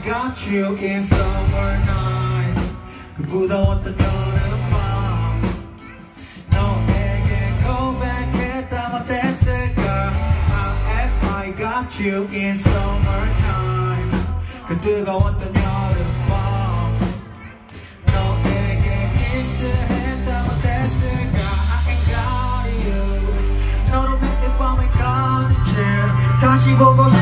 got you in summer night 그 무더웠던 여름밤 너에게 고백했다면 어땠을까 I got you in summertime 그 뜨거웠던 여름밤 너에게 키스했다면 어땠을까 I ain't got you 너로 매일 밤을 가득 채 다시 보고 싶은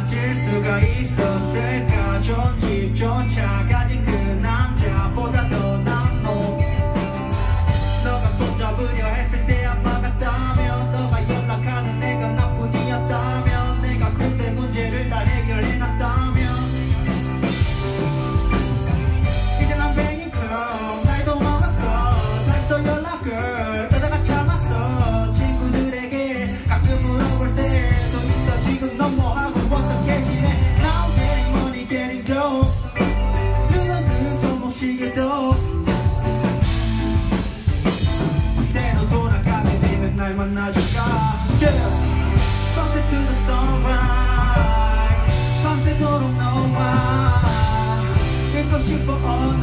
가질 수가 있었을까? 좋은 집 좋은 차 가진 Sunset to the sunrise Sunset to the nowhere It goes you for all